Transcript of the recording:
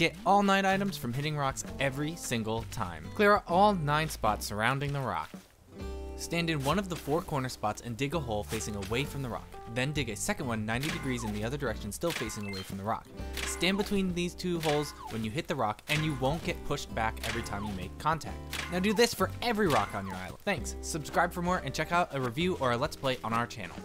Get all 9 items from hitting rocks every single time. Clear out all 9 spots surrounding the rock. Stand in one of the four corner spots and dig a hole facing away from the rock. Then dig a second one 90 degrees in the other direction still facing away from the rock. Stand between these two holes when you hit the rock and you won't get pushed back every time you make contact. Now do this for every rock on your island. Thanks, subscribe for more and check out a review or a let's play on our channel.